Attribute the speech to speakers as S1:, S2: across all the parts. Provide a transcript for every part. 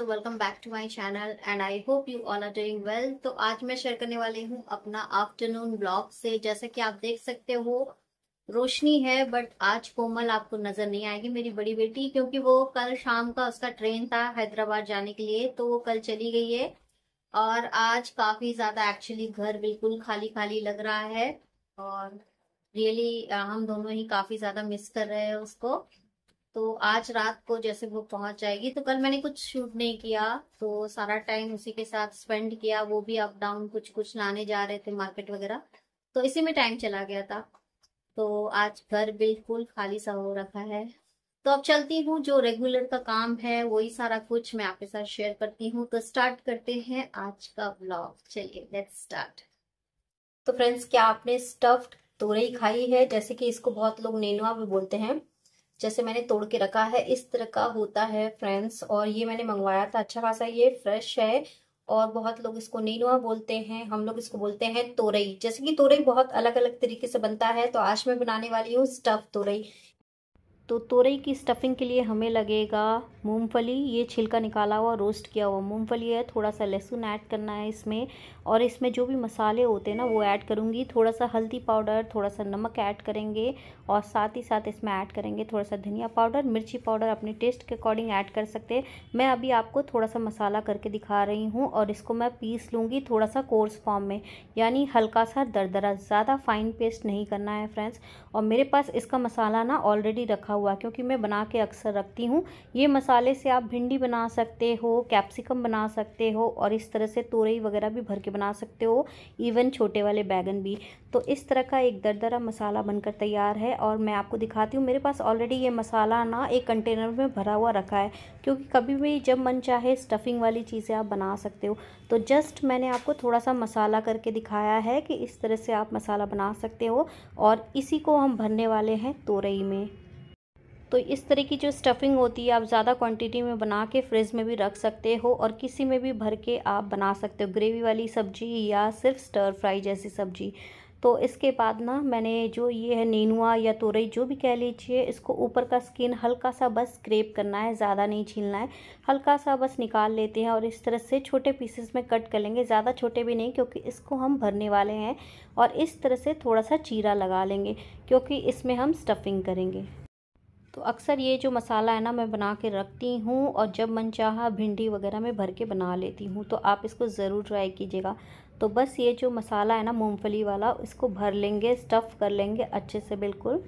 S1: So welcome back to my channel and I hope you all are doing well तो आज मैं share करने वाली हूँ अपना आफ्टरनून ब्लॉग से। जैसे कि आप देख सकते हो रोशनी है बट आज कोमल आपको नज़र नहीं आएगी मेरी बड़ी बेटी क्योंकि वो कल शाम का उसका ट्रेन था हैदराबाद जाने के लिए तो वो कल चली गई है। और आज काफ़ी ज़्यादा एक्चुअली घर बिल्कुल खाली खाली लग रहा है और रियली really, हम दोनों ही काफ़ी ज़्यादा मिस कर रहे हैं उसको। तो आज रात को जैसे वो पहुँच जाएगी तो कल मैंने कुछ शूट नहीं किया तो सारा टाइम उसी के साथ स्पेंड किया, वो भी अप डाउन कुछ कुछ लाने जा रहे थे मार्केट वगैरह तो इसी में टाइम चला गया था। तो आज घर बिल्कुल खाली सा हो रखा है। तो अब चलती हूँ, जो रेगुलर का काम है, वही सारा कुछ मैं आपके साथ शेयर करती हूँ। तो स्टार्ट करते हैं आज का ब्लॉग चलिए लेट्स स्टार्ट तो फ्रेंड्स क्या आपने स्टफ्ड तोरई खाई है? जैसे कि इसको बहुत लोग नेनुआ भी बोलते हैं। जैसे मैंने तोड़ के रखा है, इस तरह का होता है फ्रेंड्स और ये मैंने मंगवाया था। अच्छा खासा ये फ्रेश है और बहुत लोग इसको नीनुआ बोलते हैं, हम लोग इसको बोलते हैं तोरई। जैसे कि तोरई बहुत अलग अलग तरीके से बनता है तो आज मैं बनाने वाली हूँ स्टफ़ तोरई। तो तोरई की स्टफिंग के लिए हमें लगेगा मूंगफली। ये छिलका निकाला हुआ रोस्ट किया हुआ मूंगफली है। थोड़ा सा लहसुन ऐड करना है इसमें और इसमें जो भी मसाले होते हैं ना, वो ऐड करूँगी। थोड़ा सा हल्दी पाउडर थोड़ा सा नमक ऐड करेंगे और साथ ही साथ इसमें ऐड करेंगे थोड़ा सा धनिया पाउडर मिर्ची पाउडर अपने टेस्ट के अकॉर्डिंग ऐड कर सकते हैं। मैं अभी आपको थोड़ा सा मसाला करके दिखा रही हूँ और इसको मैं पीस लूँगी थोड़ा सा कोर्स फॉर्म में। यानी हल्का सा दरदरा, ज़्यादा फाइन पेस्ट नहीं करना है फ्रेंड्स और मेरे पास इसका मसाला ना ऑलरेडी रखा हुआ, क्योंकि मैं बना के अक्सर रखती हूँ। ये मसाले से आप भिंडी बना सकते हो, कैप्सिकम बना सकते हो और इस तरह से तोरई वगैरह भी भर के बना सकते हो, इवन छोटे वाले बैगन भी। तो इस तरह का एक दरदरा मसाला बनकर तैयार है और मैं आपको दिखाती हूँ, मेरे पास ऑलरेडी ये मसाला ना एक कंटेनर में भरा हुआ रखा है, क्योंकि कभी भी जब मन चाहे स्टफिंग वाली चीज़ें आप बना सकते हो। तो जस्ट मैंने आपको थोड़ा सा मसाला करके दिखाया है कि इस तरह से आप मसाला बना सकते हो और इसी को हम भरने वाले हैं तोरई में। तो इस तरह की जो स्टफिंग होती है, आप ज़्यादा क्वांटिटी में बना के फ्रिज में भी रख सकते हो और किसी में भी भर के आप बना सकते हो। ग्रेवी वाली सब्ज़ी या सिर्फ़ स्टर फ्राई जैसी सब्ज़ी। तो इसके बाद ना मैंने जो ये है नीनुआ या तोरई जो भी कह लीजिए, इसको ऊपर का स्किन हल्का सा बस स्क्रेप करना है, ज़्यादा नहीं छीलना है। हल्का सा बस निकाल लेते हैं और इस तरह से छोटे पीसेस में कट कर लेंगे। ज़्यादा छोटे भी नहीं क्योंकि इसको हम भरने वाले हैं और इस तरह से थोड़ा सा चीरा लगा लेंगे क्योंकि इसमें हम स्टफिंग करेंगे। तो अक्सर ये जो मसाला है ना, मैं बना के रखती हूँ और जब मन चाहा भिंडी वगैरह में भर के बना लेती हूँ तो आप इसको ज़रूर ट्राई कीजिएगा। तो बस ये जो मसाला है ना, मूंगफली वाला, इसको भर लेंगे स्टफ़ कर लेंगे अच्छे से बिल्कुल।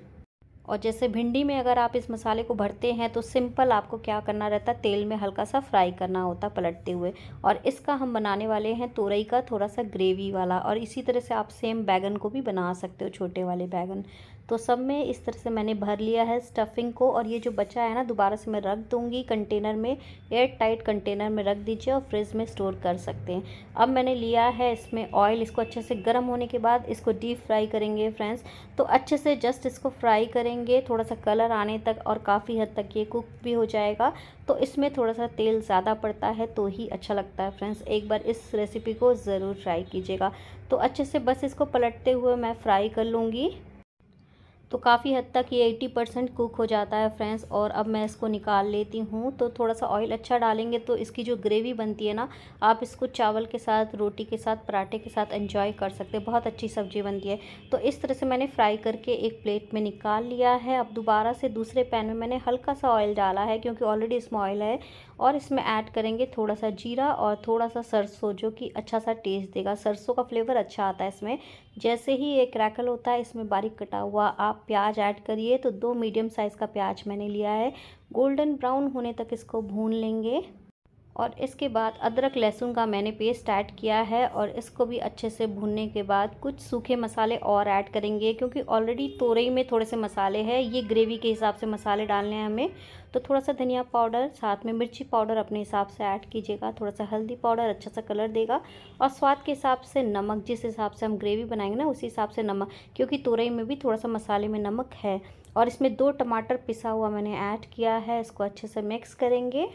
S1: और जैसे भिंडी में अगर आप इस मसाले को भरते हैं तो सिंपल आपको क्या करना रहता है तेल में हल्का सा फ्राई करना होता पलटते हुए। और इसका हम बनाने वाले हैं तोरई का थोड़ा सा ग्रेवी वाला, और इसी तरह से आप सेम बैगन को भी बना सकते हो, छोटे वाले बैगन। तो सब में इस तरह से मैंने भर लिया है स्टफिंग को और ये जो बचा है ना, दोबारा से मैं रख दूँगी कंटेनर में एयर टाइट कंटेनर में रख दीजिए और फ्रिज में स्टोर कर सकते हैं। अब मैंने लिया है इसमें ऑयल इसको अच्छे से गर्म होने के बाद इसको डीप फ्राई करेंगे फ्रेंड्स तो अच्छे से जस्ट इसको फ्राई करेंगे, थोड़ा सा कलर आने तक और काफ़ी हद तक ये कुक भी हो जाएगा। तो इसमें थोड़ा सा तेल ज़्यादा पड़ता है तो ही अच्छा लगता है फ्रेंड्स एक बार इस रेसिपी को ज़रूर ट्राई कीजिएगा। तो अच्छे से बस इसको पलटते हुए मैं फ्राई कर लूँगी। तो काफ़ी हद तक ये एटी परसेंट कुक हो जाता है फ्रेंड्स और अब मैं इसको निकाल लेती हूँ। तो थोड़ा सा ऑयल अच्छा डालेंगे तो इसकी जो ग्रेवी बनती है ना, आप इसको चावल के साथ, रोटी के साथ, पराठे के साथ एंजॉय कर सकते हैं। बहुत अच्छी सब्ज़ी बनती है। तो इस तरह से मैंने फ्राई करके एक प्लेट में निकाल लिया है। अब दोबारा से दूसरे पैन में मैंने हल्का सा ऑयल डाला है, क्योंकि ऑलरेडी इसमें ऑयल है। और इसमें ऐड करेंगे थोड़ा सा जीरा और थोड़ा सा सरसों, जो कि अच्छा सा टेस्ट देगा। सरसों का फ्लेवर अच्छा आता है इसमें। जैसे ही ये क्रैकल होता है, इसमें बारीक कटा हुआ आप प्याज ऐड करिए तो दो मीडियम साइज़ का प्याज मैंने लिया है। गोल्डन ब्राउन होने तक इसको भून लेंगे। और इसके बाद अदरक लहसुन का मैंने पेस्ट ऐड किया है और इसको भी अच्छे से भूनने के बाद कुछ सूखे मसाले और ऐड करेंगे क्योंकि ऑलरेडी तोरई में थोड़े से मसाले हैं। ये ग्रेवी के हिसाब से मसाले डालने हैं हमें। तो थोड़ा सा धनिया पाउडर साथ में मिर्ची पाउडर अपने हिसाब से ऐड कीजिएगा। थोड़ा सा हल्दी पाउडर अच्छा सा कलर देगा। और स्वाद के हिसाब से नमक, जिस हिसाब से हम ग्रेवी बनाएँगे ना, उसी हिसाब से नमक, क्योंकि तोरई में भी थोड़ा सा मसाले में नमक है। और इसमें दो टमाटर पिसा हुआ मैंने ऐड किया है। इसको अच्छे से मिक्स करेंगे।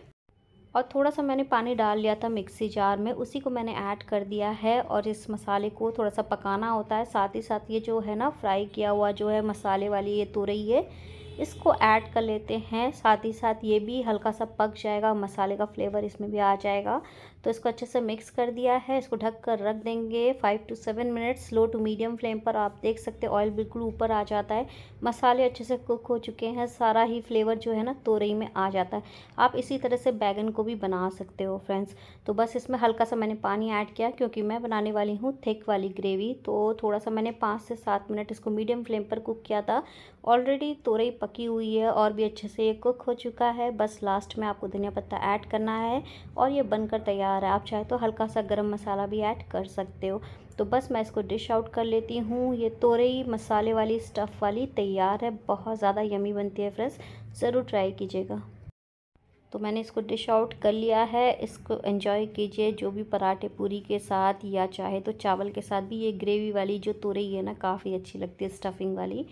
S1: और थोड़ा सा मैंने पानी डाल लिया था मिक्सी जार में, उसी को मैंने ऐड कर दिया है और इस मसाले को थोड़ा सा पकाना होता है। साथ ही साथ ये जो है ना, फ्राई किया हुआ जो है मसाले वाली ये तुरई है, इसको ऐड कर लेते हैं। साथ ही साथ ये भी हल्का सा पक जाएगा, मसाले का फ्लेवर इसमें भी आ जाएगा। तो इसको अच्छे से मिक्स कर दिया है। इसको ढक कर रख देंगे। Five to seven minutes slow to medium flame पर आप देख सकते ऑयल बिल्कुल ऊपर आ जाता है। मसाले अच्छे से कुक हो चुके हैं। सारा ही फ्लेवर जो है ना, तोरई में आ जाता है। आप इसी तरह से बैगन को भी बना सकते हो फ्रेंड्स तो बस इसमें हल्का सा मैंने पानी ऐड किया क्योंकि मैं बनाने वाली हूँ थिक वाली ग्रेवी तो थोड़ा सा मैंने पाँच से सात मिनट इसको मीडियम फ्लेम पर कुक किया था। ऑलरेडी तोरई पकी हुई है और भी अच्छे से ये कुक हो चुका है। बस लास्ट में आपको धनिया पत्ता ऐड करना है और ये बनकर तैयार है। आप चाहे तो हल्का सा गर्म मसाला भी ऐड कर सकते हो। तो बस मैं इसको डिश आउट कर लेती हूँ। ये तोरई मसाले वाली स्टफ़ वाली तैयार है। बहुत ज़्यादा यमी बनती है फ्रेंड्स। ज़रूर ट्राई कीजिएगा। तो मैंने इसको डिश आउट कर लिया है। इसको एंजॉय कीजिए। जो भी पराठे पूरी के साथ या चाहे तो चावल के साथ भी ये ग्रेवी वाली जो तोरई है ना, काफ़ी अच्छी लगती है स्टफिंग वाली।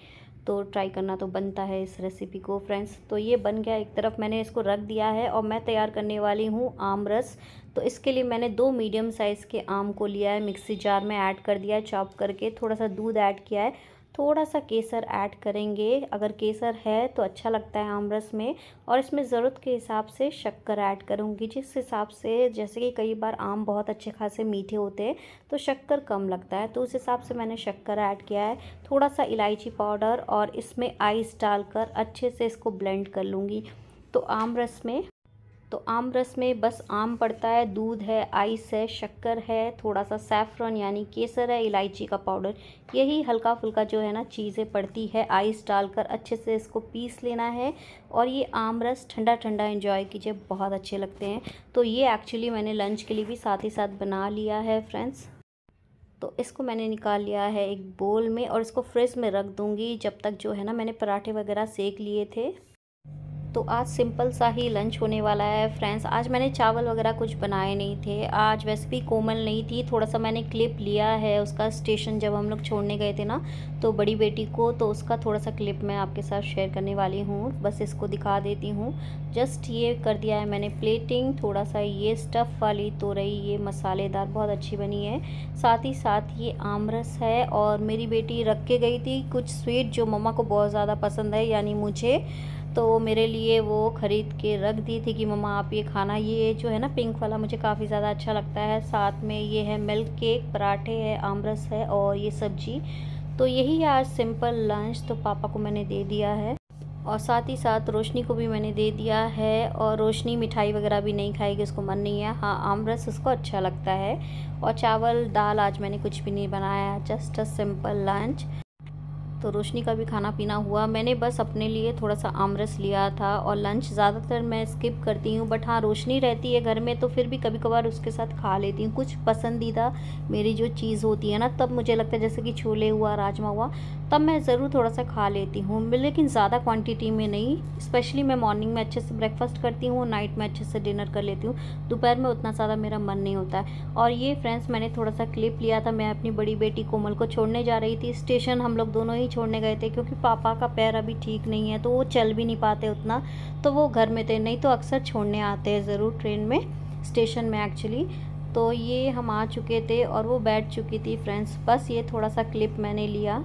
S1: तो ट्राई करना तो बनता है इस रेसिपी को फ्रेंड्स तो ये बन गया एक तरफ़, मैंने इसको रख दिया है और मैं तैयार करने वाली हूँ आम रस. तो इसके लिए मैंने दो मीडियम साइज़ के आम को लिया है, मिक्सी जार में ऐड कर दिया है चॉप करके थोड़ा सा दूध ऐड किया है. थोड़ा सा केसर ऐड करेंगे। अगर केसर है तो अच्छा लगता है आमरस में और इसमें ज़रूरत के हिसाब से शक्कर ऐड करूँगी। जिस हिसाब से जैसे कि कई बार आम बहुत अच्छे खासे मीठे होते हैं तो शक्कर कम लगता है। तो उस हिसाब से मैंने शक्कर ऐड किया है। थोड़ा सा इलायची पाउडर और इसमें आइस डालकर अच्छे से इसको ब्लेंड कर लूँगी। तो आम रस में तो आम रस में बस आम पड़ता है, दूध है, आइस है, शक्कर है थोड़ा सा सैफरन यानी केसर है, इलायची का पाउडर। यही हल्का फुल्का जो है ना चीज़ें पड़ती है। आइस डालकर अच्छे से इसको पीस लेना है और ये आम रस ठंडा ठंडा इन्जॉय कीजिए, बहुत अच्छे लगते हैं। तो ये एक्चुअली मैंने लंच के लिए भी साथ ही साथ बना लिया है फ्रेंड्स तो इसको मैंने निकाल लिया है एक बोल में और इसको फ्रिज में रख दूँगी जब तक जो है ना मैंने पराठे वगैरह सेक लिए थे। तो आज सिंपल सा ही लंच होने वाला है फ्रेंड्स आज मैंने चावल वगैरह कुछ बनाए नहीं थे। आज वैसे भी कोमल नहीं थी, थोड़ा सा मैंने क्लिप लिया है उसका स्टेशन जब हम लोग छोड़ने गए थे ना तो बड़ी बेटी को तो उसका थोड़ा सा क्लिप मैं आपके साथ शेयर करने वाली हूँ। बस इसको दिखा देती हूँ। जस्ट ये कर दिया है मैंने प्लेटिंग थोड़ा सा ये स्टफ़ वाली तो रही, ये मसालेदार बहुत अच्छी बनी है। साथ ही साथ ये आमरस है और मेरी बेटी रख के गई थी कुछ स्वीट जो मम्मा को बहुत ज़्यादा पसंद है, यानी मुझे। तो मेरे लिए वो ख़रीद के रख दी थी कि, मम्मा, आप ये खाना, ये जो है ना पिंक वाला मुझे काफ़ी ज़्यादा अच्छा लगता है। साथ में ये है मिल्क केक, पराठे है, आमरस है और ये सब्ज़ी। तो यही है आज सिंपल लंच तो पापा को मैंने दे दिया है। और साथ ही साथ रोशनी को भी मैंने दे दिया है और रोशनी मिठाई वगैरह भी नहीं खाएगी, उसको मन नहीं है। हाँ आमरस उसको अच्छा लगता है। और चावल, दाल आज मैंने कुछ भी नहीं बनाया जस्ट अ सिंपल लंच तो रोशनी का भी खाना पीना हुआ। मैंने बस अपने लिए थोड़ा सा आमरस लिया था और लंच ज़्यादातर मैं स्किप करती हूँ। बट हाँ रोशनी रहती है घर में तो फिर भी कभी कभार उसके साथ खा लेती हूँ। कुछ पसंदीदा मेरी जो चीज़ होती है ना, तब मुझे लगता है जैसे कि छोले हुआ, राजमा हुआ। तब मैं ज़रूर थोड़ा सा खा लेती हूँ लेकिन ज़्यादा क्वान्टिटी में नहीं स्पेशली मैं मॉर्निंग में अच्छे से ब्रेकफास्ट करती हूँ नाइट में अच्छे से डिनर कर लेती हूँ। दोपहर में उतना ज़्यादा मेरा मन नहीं होता है। और ये फ्रेंड्स मैंने थोड़ा सा क्लिप लिया था, मैं अपनी बड़ी बेटी कोमल को छोड़ने जा रही थी। स्टेशन हम लोग दोनों ही छोड़ने गए थे, क्योंकि पापा का पैर अभी ठीक नहीं है तो वो चल भी नहीं पाते उतना तो वो घर में थे। नहीं तो अक्सर छोड़ने आते हैं ज़रूर ट्रेन में स्टेशन में एक्चुअली तो ये हम आ चुके थे और वो बैठ चुकी थी फ्रेंड्स बस ये थोड़ा सा क्लिप मैंने लिया।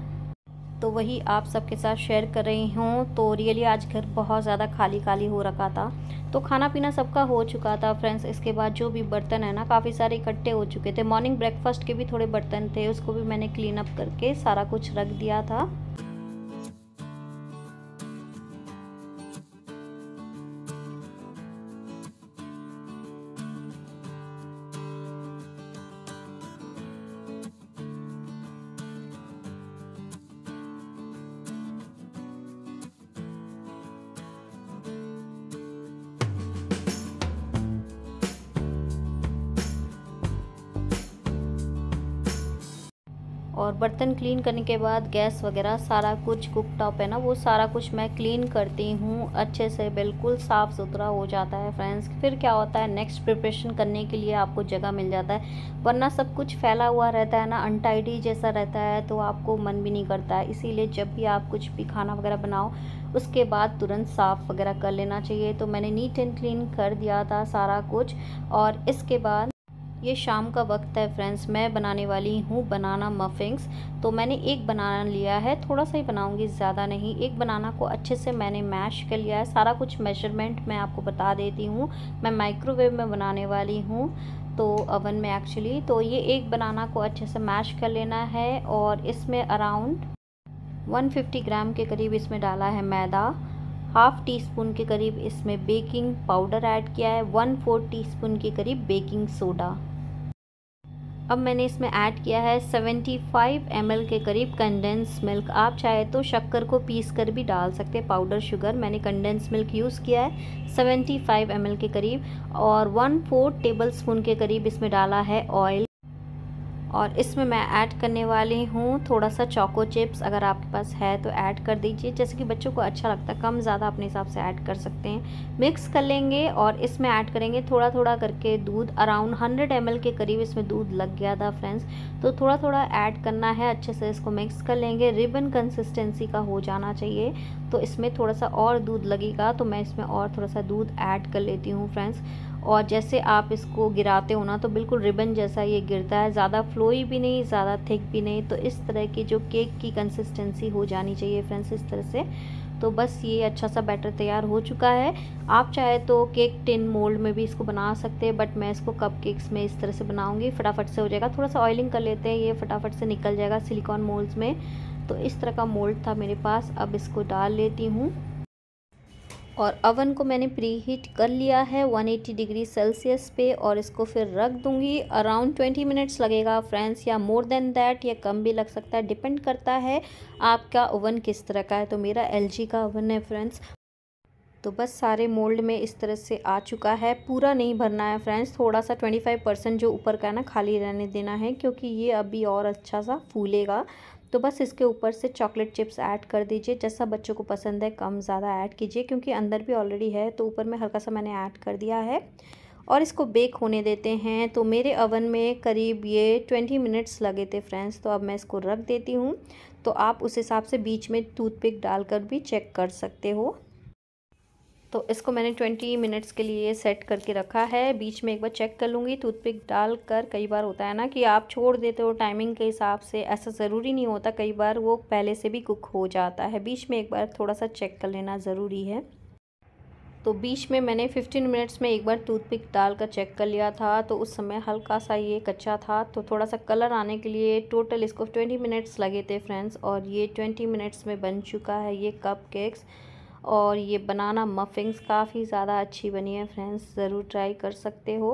S1: तो वही आप सबके साथ शेयर कर रही हूँ। तो रियली आज घर बहुत ज़्यादा खाली खाली हो रखा था। तो खाना पीना सबका हो चुका था फ्रेंड्स इसके बाद जो भी बर्तन है ना, काफ़ी सारे इकट्ठे हो चुके थे। मॉर्निंग ब्रेकफास्ट के भी थोड़े बर्तन थे, उसको भी मैंने क्लीन अप करके सारा कुछ रख दिया था। बर्तन क्लीन करने के बाद गैस वगैरह सारा कुछ कुक टॉप है ना, वो सारा कुछ मैं क्लीन करती हूँ, अच्छे से बिल्कुल साफ़ सुथरा हो जाता है फ्रेंड्स फिर क्या होता है नेक्स्ट प्रिपरेशन करने के लिए आपको जगह मिल जाता है, वरना सब कुछ फैला हुआ रहता है ना अनटाइडी जैसा रहता है तो आपको मन भी नहीं करता है। इसीलिए जब भी आप कुछ भी खाना वगैरह बनाओ, उसके बाद तुरंत साफ़ वगैरह कर लेना चाहिए। तो मैंने नीट एंड क्लीन कर दिया था सारा कुछ, और इसके बाद ये शाम का वक्त है फ्रेंड्स। मैं बनाने वाली हूँ बनाना मफिंग्स तो मैंने एक बनाना लिया है, थोड़ा सा ही बनाऊँगी, ज़्यादा नहीं। एक बनाना को अच्छे से मैंने मैश कर लिया है। सारा कुछ मेज़रमेंट मैं आपको बता देती हूँ। मैं माइक्रोवेव में बनाने वाली हूँ तो ओवन में एक्चुअली तो ये एक बनाना को अच्छे से मैश कर लेना है और इसमें अराउंड 150 ग्राम के करीब इसमें डाला है मैदा। हाफ़ टी स्पून के करीब इसमें बेकिंग पाउडर ऐड किया है। वन फोर टी स्पून के करीब बेकिंग सोडा अब मैंने इसमें ऐड किया है 75 फाइव के करीब कंडेंस मिल्क आप चाहे तो शक्कर को पीस कर भी डाल सकते हैं पाउडर शुगर मैंने कंडेंस मिल्क यूज़ किया है 75 फाइव के करीब और वन फोर टेबल स्पून के करीब इसमें डाला है ऑयल और इसमें मैं ऐड करने वाली हूँ थोड़ा सा चोको चिप्स, अगर आपके पास है तो ऐड कर दीजिए। जैसे कि बच्चों को अच्छा लगता है, कम ज़्यादा अपने हिसाब से ऐड कर सकते हैं। मिक्स कर लेंगे और इसमें ऐड करेंगे थोड़ा थोड़ा करके दूध, अराउंड हंड्रेड एम के करीब इसमें दूध लग गया था फ्रेंड्स। तो थोड़ा थोड़ा ऐड करना है, अच्छे से इसको मिक्स कर लेंगे। रिबन कंसिस्टेंसी का हो जाना चाहिए। तो इसमें थोड़ा सा और दूध लगेगा तो मैं इसमें और थोड़ा सा दूध ऐड कर लेती हूँ फ्रेंड्स। और जैसे आप इसको गिराते हो ना तो बिल्कुल रिबन जैसा ये गिरता है। ज़्यादा फ्लोई भी नहीं, ज़्यादा थिक भी नहीं। तो इस तरह की जो केक की कंसिस्टेंसी हो जानी चाहिए फ्रेंड्स इस तरह से। तो बस ये अच्छा सा बैटर तैयार हो चुका है। आप चाहे तो केक टिन मोल्ड में भी इसको बना सकते हैं बट मैं इसको कप केक्स में इस तरह से बनाऊँगी। फटाफट से हो जाएगा। थोड़ा सा ऑयलिंग कर लेते हैं, ये फटाफट से निकल जाएगा सिलिकॉन मोल्ड्स में। तो इस तरह का मोल्ड था मेरे पास। अब इसको डाल लेती हूँ। और अवन को मैंने प्री हीट कर लिया है 180 डिग्री सेल्सियस पे और इसको फिर रख दूँगी। अराउंड 20 मिनट्स लगेगा फ्रेंड्स, या मोर देन दैट, या कम भी लग सकता है, डिपेंड करता है आपका ओवन किस तरह का है। तो मेरा एलजी का ओवन है फ्रेंड्स। तो बस सारे मोल्ड में इस तरह से आ चुका है। पूरा नहीं भरना है फ्रेंड्स, थोड़ा सा 25 परसेंट जो ऊपर का है ना, खाली रहने देना है, क्योंकि ये अभी और अच्छा सा फूलेगा। तो बस इसके ऊपर से चॉकलेट चिप्स ऐड कर दीजिए, जैसा बच्चों को पसंद है, कम ज़्यादा ऐड कीजिए, क्योंकि अंदर भी ऑलरेडी है तो ऊपर में हल्का सा मैंने ऐड कर दिया है। और इसको बेक होने देते हैं तो मेरे ओवन में करीब ये ट्वेंटी मिनट्स लगे थे फ्रेंड्स तो अब मैं इसको रख देती हूँ। तो आप उस हिसाब से बीच में टूथपिक डालकर भी चेक कर सकते हो। तो इसको मैंने 20 मिनट्स के लिए सेट करके रखा है। बीच में एक बार चेक कर लूँगी। टूथपिक डाल कर कई बार होता है ना कि आप छोड़ देते हो टाइमिंग के हिसाब से। ऐसा ज़रूरी नहीं होता। कई बार वो पहले से भी कुक हो जाता है। बीच में एक बार थोड़ा सा चेक कर लेना ज़रूरी है। तो बीच में मैंने 15 मिनट्स में एक बार टूथपिक डाल कर चेक कर लिया था। तो उस समय हल्का सा ये कच्चा था। तो थोड़ा सा कलर आने के लिए टोटल इसको 20 मिनट्स लगे थे फ्रेंड्स। और ये 20 मिनट्स में बन चुका है ये कप केक्स और ये बनाना मफिंग्स काफ़ी ज़्यादा अच्छी बनी है फ्रेंड्स ज़रूर ट्राई कर सकते हो।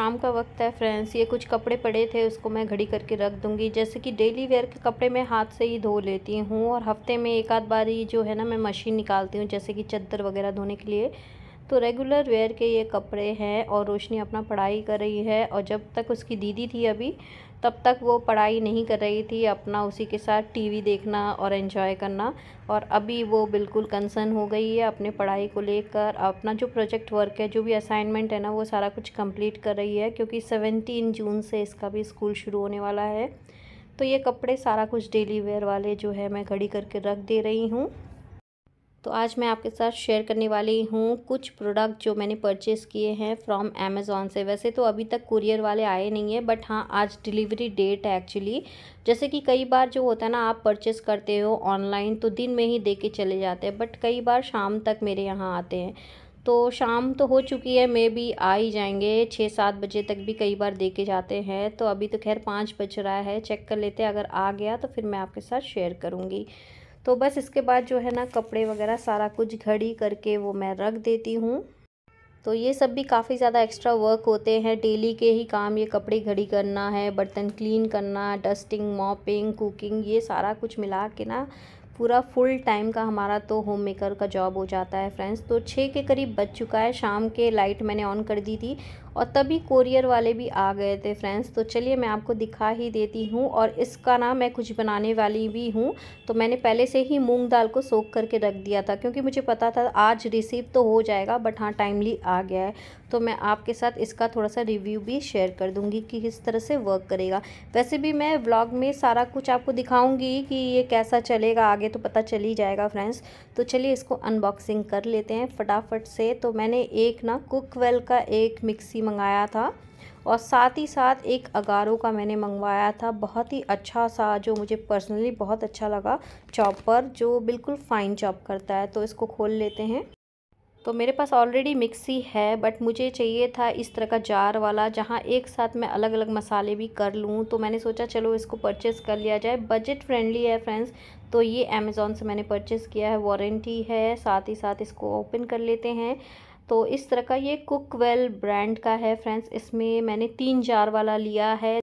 S1: शाम का वक्त है फ्रेंड्स ये कुछ कपड़े पड़े थे, उसको मैं घड़ी करके रख दूँगी। जैसे कि डेली वेयर के कपड़े मैं हाथ से ही धो लेती हूँ और हफ़्ते में एक आध बार ही जो है ना, मैं मशीन निकालती हूँ, जैसे कि चद्दर वगैरह धोने के लिए। तो रेगुलर वेयर के ये कपड़े हैं और रोशनी अपना पढ़ाई कर रही है और जब तक उसकी दीदी थी अभी तब तक वो पढ़ाई नहीं कर रही थी, अपना उसी के साथ टीवी देखना और एंजॉय करना। और अभी वो बिल्कुल कंसर्न हो गई है अपने पढ़ाई को लेकर। अपना जो प्रोजेक्ट वर्क है, जो भी असाइनमेंट है ना, वो सारा कुछ कंप्लीट कर रही है, क्योंकि सेवनटीन जून से इसका भी स्कूल शुरू होने वाला है। तो ये कपड़े सारा कुछ डेली वेयर वाले जो है, मैं घड़ी करके रख दे रही हूँ। तो आज मैं आपके साथ शेयर करने वाली हूँ कुछ प्रोडक्ट जो मैंने परचेज़ किए हैं फ्रॉम अमेज़ोन से। वैसे तो अभी तक कुरियर वाले आए नहीं हैं बट हाँ आज डिलीवरी डेट है एक्चुअली जैसे कि कई बार जो होता है ना, आप परचेज़ करते हो ऑनलाइन तो दिन में ही दे के चले जाते हैं बट कई बार शाम तक मेरे यहाँ आते हैं। तो शाम तो हो चुकी है, मे भी आ ही जाएँगे। छः सात बजे तक भी कई बार दे के जाते हैं तो अभी तो खैर पाँच बज रहा है चेक कर लेते हैं, अगर आ गया तो फिर मैं आपके साथ शेयर करूँगी। तो बस इसके बाद जो है ना कपड़े वगैरह सारा कुछ घड़ी करके वो मैं रख देती हूँ। तो ये सब भी काफ़ी ज़्यादा एक्स्ट्रा वर्क होते हैं। डेली के ही काम ये कपड़े घड़ी करना है, बर्तन क्लीन करना डस्टिंग मॉपिंग कुकिंग ये सारा कुछ मिला के ना पूरा फुल टाइम का हमारा तो होम मेकर का जॉब हो जाता है फ्रेंड्स तो छः के करीब बज चुका है। शाम के लाइट मैंने ऑन कर दी थी और तभी कोरियर वाले भी आ गए थे फ्रेंड्स तो चलिए मैं आपको दिखा ही देती हूँ और इसका ना मैं कुछ बनाने वाली भी हूँ। तो मैंने पहले से ही मूंग दाल को सोख करके रख दिया था, क्योंकि मुझे पता था आज रिसीव तो हो जाएगा बट हाँ टाइमली आ गया है। तो मैं आपके साथ इसका थोड़ा सा रिव्यू भी शेयर कर दूँगी कि किस तरह से वर्क करेगा। वैसे भी मैं व्लॉग में सारा कुछ आपको दिखाऊँगी कि ये कैसा चलेगा, आगे तो पता चल ही जाएगा फ्रेंड्स तो चलिए इसको अनबॉक्सिंग कर लेते हैं फटाफट से। तो मैंने एक ना कुकवेल का एक मिक्सी मंगाया था और साथ ही साथ एक अगारो का मैंने मंगवाया था। बहुत ही अच्छा सा, जो मुझे पर्सनली बहुत अच्छा लगा चॉपर जो बिल्कुल फ़ाइन चॉप करता है। तो इसको खोल लेते हैं। तो मेरे पास ऑलरेडी मिक्सी है बट मुझे चाहिए था इस तरह का जार वाला, जहाँ एक साथ मैं अलग अलग मसाले भी कर लूँ। तो मैंने सोचा, चलो इसको परचेस कर लिया जाए। बजट फ्रेंडली है फ्रेंड्स तो ये अमेज़ोन से मैंने परचेस किया है। वारंटी है, साथ ही साथ इसको ओपन कर लेते हैं। तो इस तरह का ये कुकवेल ब्रांड का है फ्रेंड्स इसमें मैंने तीन जार वाला लिया है।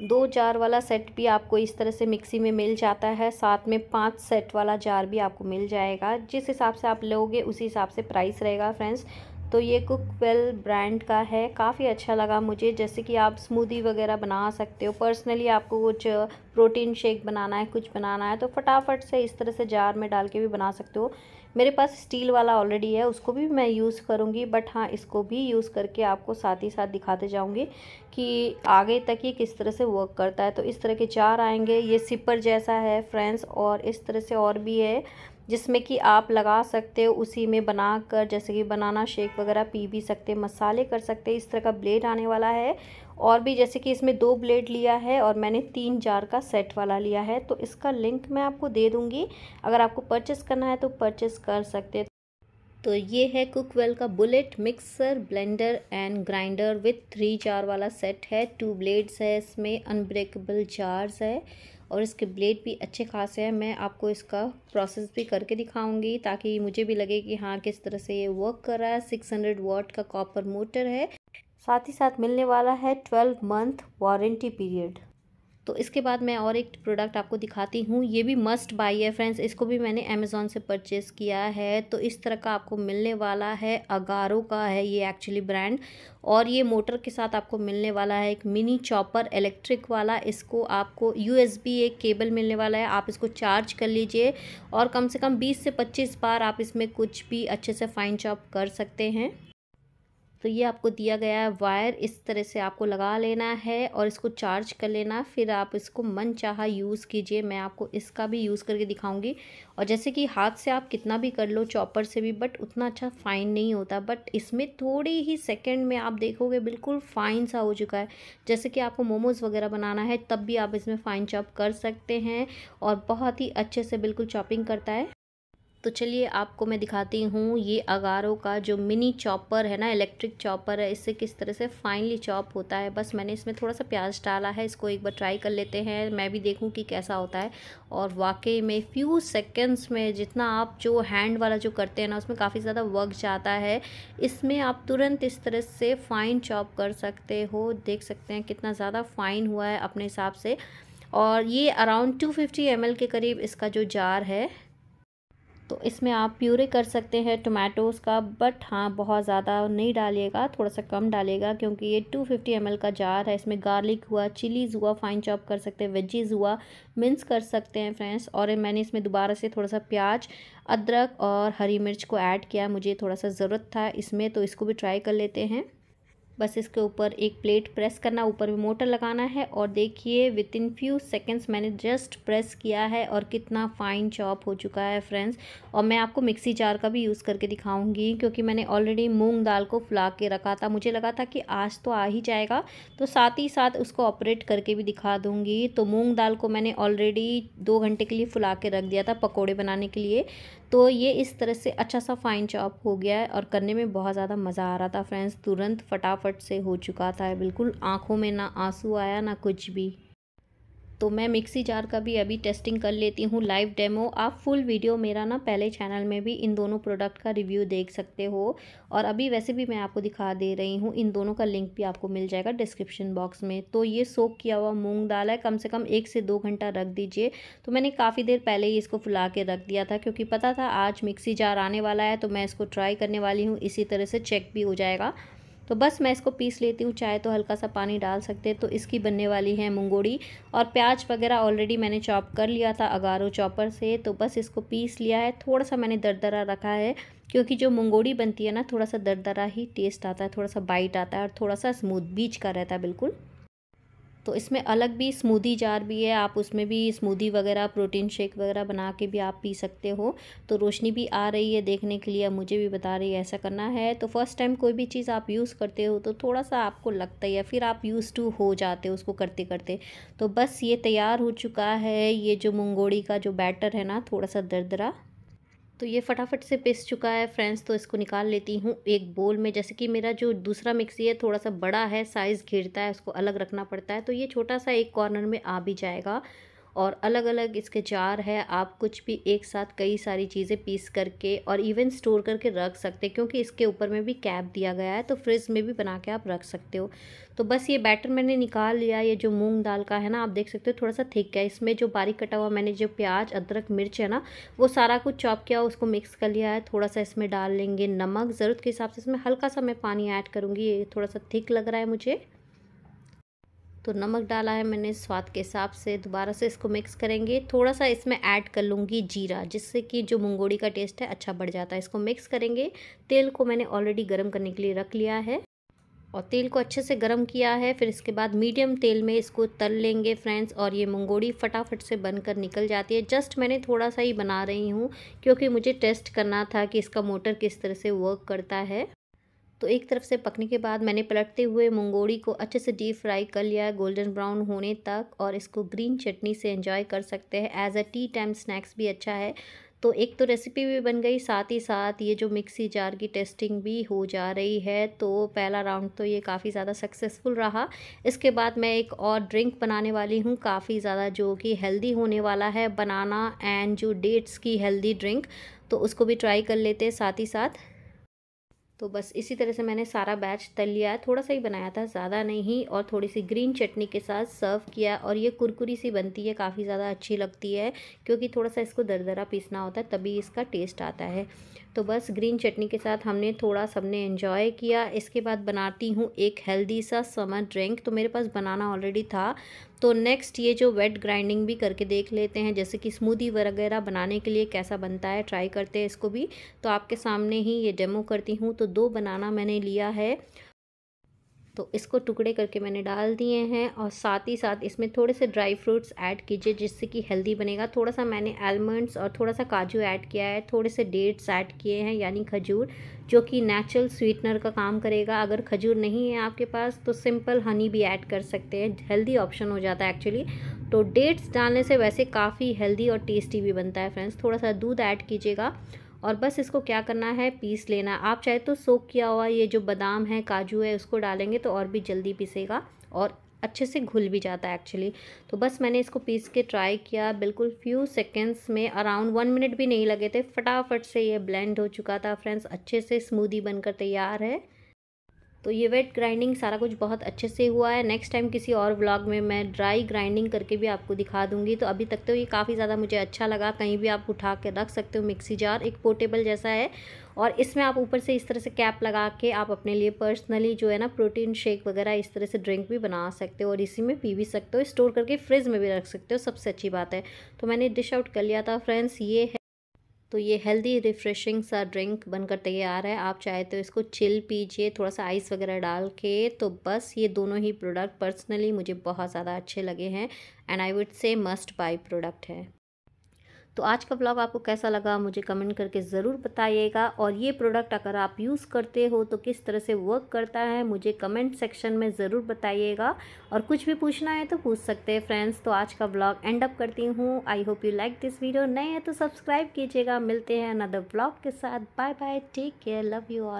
S1: दो जार वाला सेट भी आपको इस तरह से मिक्सी में मिल जाता है। साथ में पाँच सेट वाला जार भी आपको मिल जाएगा। जिस हिसाब से आप लोगे, उसी हिसाब से प्राइस रहेगा फ्रेंड्स तो ये कुकवेल ब्रांड का है। काफ़ी अच्छा लगा मुझे। जैसे कि आप स्मूदी वगैरह बना सकते हो। पर्सनली आपको कुछ प्रोटीन शेक बनाना है, कुछ बनाना है तो फटाफट से इस तरह से जार में डाल के भी बना सकते हो। मेरे पास स्टील वाला ऑलरेडी है, उसको भी मैं यूज़ करूँगी बट हाँ इसको भी यूज़ करके आपको साथ ही साथ दिखाते जाऊँगी कि आगे तक ये किस तरह से वर्क करता है। तो इस तरह के चार आएँगे, ये सिपर जैसा है फ्रेंड्स और इस तरह से और भी है। जिसमें कि आप लगा सकते हो उसी में बना कर जैसे कि बनाना शेक वगैरह पी भी सकते मसाले कर सकते इस तरह का ब्लेड आने वाला है। और भी जैसे कि इसमें दो ब्लेड लिया है और मैंने तीन जार का सेट वाला लिया है तो इसका लिंक मैं आपको दे दूँगी। अगर आपको परचेस करना है तो परचेस कर सकते तो ये है कुकवेल का bullet mixer blender and grinder with three jar वाला सेट है। टू ब्लेड्स है इसमें अनब्रेकेबल जार्स है। और इसके ब्लेड भी अच्छे खासे हैं। मैं आपको इसका प्रोसेस भी करके दिखाऊँगी ताकि मुझे भी लगे कि हाँ किस तरह से ये वर्क कर रहा है। सिक्स हंड्रेड वॉट का कॉपर मोटर है। साथ ही साथ मिलने वाला है ट्वेल्व मंथ वारंटी पीरियड तो इसके बाद मैं और एक प्रोडक्ट आपको दिखाती हूँ। ये भी मस्ट बाई है फ्रेंड्स इसको भी मैंने अमेज़ोन से परचेज़ किया है। तो इस तरह का आपको मिलने वाला है अगारो का है ये एक्चुअली ब्रांड और ये मोटर के साथ आपको मिलने वाला है, एक मिनी चॉपर इलेक्ट्रिक वाला। इसको आपको यूएसबी एक केबल मिलने वाला है, आप इसको चार्ज कर लीजिए। और कम से कम 20 से 25 बार आप इसमें कुछ भी अच्छे से फाइन चॉप कर सकते हैं। तो ये आपको दिया गया है वायर, इस तरह से आपको लगा लेना है और इसको चार्ज कर लेना। फिर आप इसको मन चाह यूज़ कीजिए, मैं आपको इसका भी यूज़ करके दिखाऊँगी। और जैसे कि हाथ से आप कितना भी कर लो, चॉपर से भी, बट उतना अच्छा फ़ाइन नहीं होता। बट इसमें थोड़ी ही सेकेंड में आप देखोगे बिल्कुल फ़ाइन सा हो चुका है। जैसे कि आपको मोमोज़ वगैरह बनाना है, तब भी आप इसमें फ़ाइन चॉप कर सकते हैं और बहुत ही अच्छे से बिल्कुल चॉपिंग करता है। तो चलिए आपको मैं दिखाती हूँ ये अगारो का जो मिनी चॉपर है ना इलेक्ट्रिक चॉपर है, इससे किस तरह से फाइनली चॉप होता है। बस मैंने इसमें थोड़ा सा प्याज डाला है, इसको एक बार ट्राई कर लेते हैं, मैं भी देखूँ कि कैसा होता है। और वाकई में फ्यू सेकेंड्स में जितना आप जो हैंड वाला जो करते हैं ना, उसमें काफ़ी ज़्यादा वर्क जाता है। इसमें आप तुरंत इस तरह से फ़ाइन चॉप कर सकते हो, देख सकते हैं कितना ज़्यादा फ़ाइन हुआ है अपने हिसाब से। और ये अराउंड टू फिफ्टी के करीब इसका जो जार है तो इसमें आप प्यूरे कर सकते हैं टोमेटोज़ का, बट हाँ बहुत ज़्यादा नहीं डालिएगा, थोड़ा सा कम डालिएगा, क्योंकि ये 250 फिफ्टी का जार है, इसमें गार्लिक हुआ चिलीज़ हुआ फाइन चॉप कर सकते हैं वेजीज़ हुआ मिन्स कर सकते हैं फ्रेंड्स और मैंने इसमें दोबारा से थोड़ा सा प्याज, अदरक और हरी मिर्च को ऐड किया, मुझे थोड़ा सा ज़रूरत था इसमें तो इसको भी ट्राई कर लेते हैं। बस इसके ऊपर एक प्लेट प्रेस करना, ऊपर में मोटर लगाना है और देखिए विद इन फ्यू सेकेंड्स मैंने जस्ट प्रेस किया है और कितना फाइन चॉप हो चुका है फ्रेंड्स और मैं आपको मिक्सी जार का भी यूज़ करके दिखाऊँगी क्योंकि मैंने ऑलरेडी मूंग दाल को फुला के रखा था। मुझे लगा था कि आज तो आ ही जाएगा तो साथ ही साथ उसको ऑपरेट करके भी दिखा दूँगी। तो मूँग दाल को मैंने ऑलरेडी दो घंटे के लिए फुला के रख दिया था पकौड़े बनाने के लिए। तो ये इस तरह से अच्छा सा फाइन चॉप हो गया है और करने में बहुत ज़्यादा मज़ा आ रहा था फ्रेंड्स तुरंत फटाफट से हो चुका था, बिल्कुल आँखों में ना आँसू आया, ना कुछ भी। तो मैं मिक्सी जार का भी अभी टेस्टिंग कर लेती हूँ लाइव डेमो आप फुल वीडियो मेरा ना पहले चैनल में भी इन दोनों प्रोडक्ट का रिव्यू देख सकते हो। और अभी वैसे भी मैं आपको दिखा दे रही हूँ, इन दोनों का लिंक भी आपको मिल जाएगा डिस्क्रिप्शन बॉक्स में। तो ये सोक किया हुआ मूंग दाल है, कम से कम एक से दो घंटा रख दीजिए। तो मैंने काफ़ी देर पहले ही इसको फुला के रख दिया था, क्योंकि पता था आज मिक्सी जार आने वाला है तो मैं इसको ट्राई करने वाली हूँ, इसी तरह से चेक भी हो जाएगा। तो बस मैं इसको पीस लेती हूँ, चाहे तो हल्का सा पानी डाल सकते हैं। तो इसकी बनने वाली है मुंगोड़ी और प्याज वगैरह ऑलरेडी मैंने चॉप कर लिया था अगारो चॉपर से। तो बस इसको पीस लिया है। थोड़ा सा मैंने दरदरा रखा है, क्योंकि जो मुंगोड़ी बनती है ना, थोड़ा सा दरदरा ही टेस्ट आता है, थोड़ा सा बाइट आता है और थोड़ा सा स्मूथ बीच का रहता है, बिल्कुल। तो इसमें अलग भी स्मूदी जार भी है। आप उसमें भी स्मूदी वगैरह प्रोटीन शेक वगैरह बना के भी आप पी सकते हो। तो रोशनी भी आ रही है देखने के लिए मुझे भी बता रही है, ऐसा करना है। तो फ़र्स्ट टाइम कोई भी चीज़ आप यूज़ करते हो तो थोड़ा सा आपको लगता है या फिर आप यूज़ टू हो जाते हो उसको करते करते तो बस ये तैयार हो चुका है, ये जो मुंगोड़ी का जो बैटर है ना, थोड़ा सा दरदरा। तो ये फटाफट से पिस चुका है फ्रेंड्स तो इसको निकाल लेती हूँ एक बोल में। जैसे कि मेरा जो दूसरा मिक्सी है थोड़ा सा बड़ा है साइज़ घिरता है, उसको अलग रखना पड़ता है तो ये छोटा सा एक कॉर्नर में आ भी जाएगा। और अलग अलग इसके जार है, आप कुछ भी एक साथ कई सारी चीज़ें पीस करके और इवन स्टोर करके रख सकते हैं, क्योंकि इसके ऊपर में भी कैप दिया गया है तो फ्रिज में भी बना के आप रख सकते हो। तो बस ये बैटर मैंने निकाल लिया, ये जो मूंग दाल का है ना, आप देख सकते हो थोड़ा सा थिक है, इसमें जो बारीक कटा हुआ मैंने जो प्याज, अदरक, मिर्च है ना, वो सारा कुछ चॉप किया, उसको मिक्स कर लिया है, थोड़ा सा इसमें डाल लेंगे नमक, ज़रूरत के हिसाब से इसमें हल्का सा मैं पानी ऐड करूँगी, ये थोड़ा सा थिक लग रहा है मुझे। तो नमक डाला है मैंने स्वाद के हिसाब से। दोबारा से इसको मिक्स करेंगे। थोड़ा सा इसमें ऐड कर लूँगी जीरा, जिससे कि जो मुंगोड़ी का टेस्ट है अच्छा बढ़ जाता है। इसको मिक्स करेंगे। तेल को मैंने ऑलरेडी गर्म करने के लिए रख लिया है। और तेल को अच्छे से गर्म किया है। फिर इसके बाद मीडियम तेल में इसको तल लेंगे फ्रेंड्स और ये मंगोड़ी फटाफट से बनकर निकल जाती है। जस्ट मैंने थोड़ा सा ही बना रही हूँ, क्योंकि मुझे टेस्ट करना था कि इसका मोटर किस तरह से वर्क करता है। तो एक तरफ़ से पकने के बाद मैंने पलटते हुए मंगोड़ी को अच्छे से डीप फ्राई कर लिया है गोल्डन ब्राउन होने तक और इसको ग्रीन चटनी से एंजॉय कर सकते हैं। As a tea time snacks भी अच्छा है। तो एक तो रेसिपी भी बन गई, साथ ही साथ ये जो मिक्सी जार की टेस्टिंग भी हो जा रही है तो पहला राउंड तो ये काफ़ी ज़्यादा सक्सेसफुल रहा। इसके बाद मैं एक और ड्रिंक बनाने वाली हूँ, काफ़ी ज़्यादा जो कि हेल्दी होने वाला है बनाना एंड जो डेट्स की हेल्दी ड्रिंक तो उसको भी ट्राई कर लेते हैं साथ ही साथ। तो बस इसी तरह से मैंने सारा बैच तल लिया है। थोड़ा सा ही बनाया था, ज़्यादा नहीं और थोड़ी सी ग्रीन चटनी के साथ सर्व किया और ये कुरकुरी सी बनती है, काफ़ी ज़्यादा अच्छी लगती है क्योंकि थोड़ा सा इसको दरदरा पीसना होता है तभी इसका टेस्ट आता है। तो बस ग्रीन चटनी के साथ हमने थोड़ा सबने इन्जॉय किया। इसके बाद बनाती हूँ एक हेल्दी सा समर ड्रिंक तो मेरे पास बनाना ऑलरेडी था। तो नेक्स्ट ये जो वेट ग्राइंडिंग भी करके देख लेते हैं, जैसे कि स्मूदी वगैरह बनाने के लिए कैसा बनता है ट्राई करते हैं इसको भी। तो आपके सामने ही ये डेमो करती हूँ। तो दो बनाना मैंने लिया है। तो इसको टुकड़े करके मैंने डाल दिए हैं और साथ ही साथ इसमें थोड़े से ड्राई फ्रूट्स ऐड कीजिए जिससे कि हेल्दी बनेगा। थोड़ा सा मैंने आलमंड्स और थोड़ा सा काजू ऐड किया है। थोड़े से डेट्स ऐड किए हैं, यानी खजूर, जो कि नेचुरल स्वीटनर का काम करेगा। अगर खजूर नहीं है आपके पास तो सिंपल हनी भी ऐड कर सकते हैं। हेल्दी ऑप्शन हो जाता है एक्चुअली तो डेट्स डालने से वैसे काफ़ी हेल्दी और टेस्टी भी बनता है फ्रेंड्स थोड़ा सा दूध ऐड कीजिएगा। और बस इसको क्या करना है, पीस लेना आप चाहे तो सोक किया हुआ ये जो बादाम है, काजू है, उसको डालेंगे तो और भी जल्दी पीसेगा और अच्छे से घुल भी जाता है एक्चुअली तो बस मैंने इसको पीस के ट्राई किया बिल्कुल फ्यू सेकेंड्स में। अराउंड वन मिनट भी नहीं लगे थे, फटाफट से ये ब्लेंड हो चुका था फ्रेंड्स अच्छे से स्मूदी बनकर तैयार है। तो ये वेट ग्राइंडिंग सारा कुछ बहुत अच्छे से हुआ है। नेक्स्ट टाइम किसी और व्लॉग में मैं ड्राई ग्राइंडिंग करके भी आपको दिखा दूँगी। तो अभी तक तो ये काफ़ी ज़्यादा मुझे अच्छा लगा। कहीं भी आप उठा के रख सकते हो मिक्सी जार एक पोर्टेबल जैसा है। और इसमें आप ऊपर से इस तरह से कैप लगा के आप अपने लिए पर्सनली जो है ना प्रोटीन शेक वगैरह इस तरह से ड्रिंक भी बना सकते हो और इसी में पी भी सकते हो। स्टोर करके फ्रिज में भी रख सकते हो, सबसे अच्छी बात है। तो मैंने डिश आउट कर लिया था फ्रेंड्स ये तो ये हेल्दी रिफ्रेशिंग सा ड्रिंक बनकर तैयार है। आप चाहे तो इसको चिल पीजिए, थोड़ा सा आइस वगैरह डाल के तो बस ये दोनों ही प्रोडक्ट पर्सनली मुझे बहुत ज़्यादा अच्छे लगे हैं। And I would say must buy product है। तो आज का ब्लॉग आपको कैसा लगा, मुझे कमेंट करके ज़रूर बताइएगा। और ये प्रोडक्ट अगर आप यूज़ करते हो तो किस तरह से वर्क करता है, मुझे कमेंट सेक्शन में ज़रूर बताइएगा। और कुछ भी पूछना है तो पूछ सकते हैं फ्रेंड्स तो आज का ब्लॉग एंड अप करती हूँ। I hope you like this video नए हैं तो सब्सक्राइब कीजिएगा। मिलते हैं अनदर ब्लॉग के साथ। Bye bye take care love you all